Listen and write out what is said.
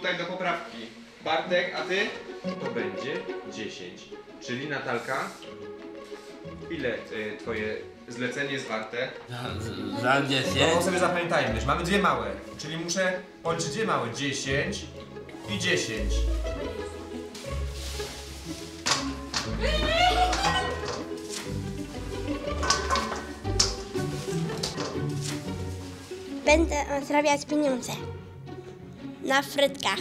tutaj do poprawki. Bartek, a ty? To będzie 10. Czyli Natalka, ile y, twoje zlecenie jest warte? Za- Za No 10. sobie zapamiętajmy, że mamy dwie małe, czyli muszę policzyć dwie małe. 10 i 10. Będę zarabiać pieniądze. na Fredka.